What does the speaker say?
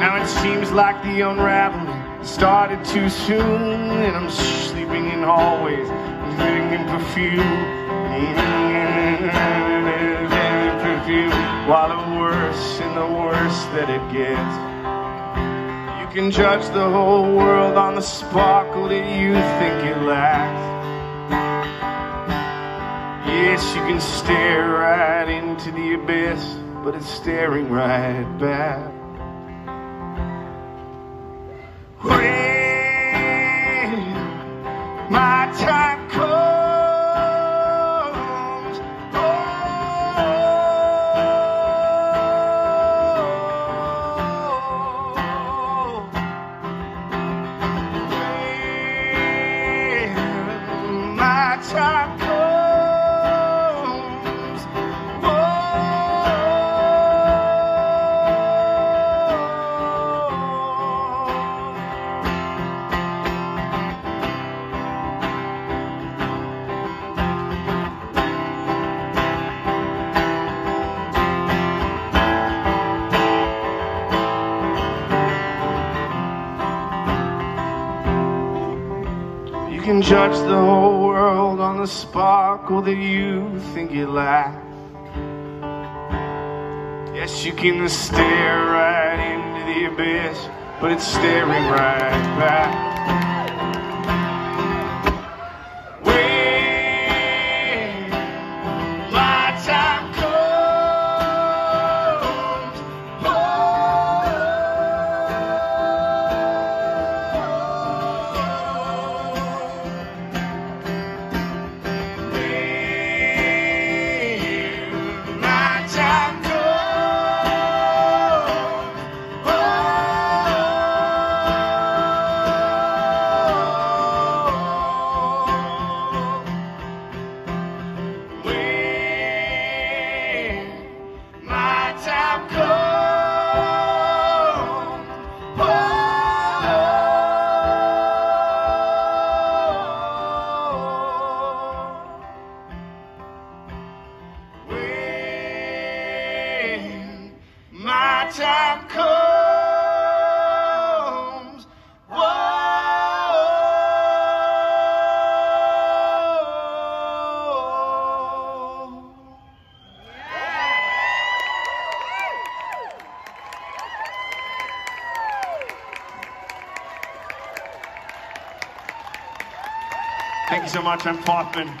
Now it seems like the unraveling started too soon, and I'm sleeping in hallways, living in perfume, perfume. While the worse and the worse that it gets, you can judge the whole world on the sparkle that you think it lacks. Yes, you can stare right into the abyss, but it's staring right back. My can judge the whole world on the sparkle that you think it lacks. Yes, you can stare right into the abyss, but it's staring right back. Time comes, whoa. Thank you so much. I'm Hoffman.